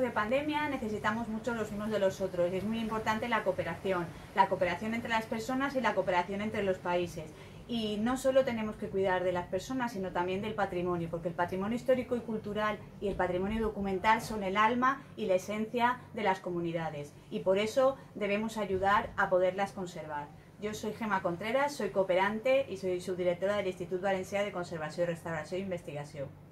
de pandemia necesitamos mucho los unos de los otros y es muy importante la cooperación, la cooperación entre las personas y la cooperación entre los países. Y no solo tenemos que cuidar de las personas, sino también del patrimonio, porque el patrimonio histórico y cultural y el patrimonio documental son el alma y la esencia de las comunidades y por eso debemos ayudar a poderlas conservar. Yo soy Gema Contreras, soy cooperante y soy subdirectora del Instituto Valencià de Conservación, Restauración e Investigación.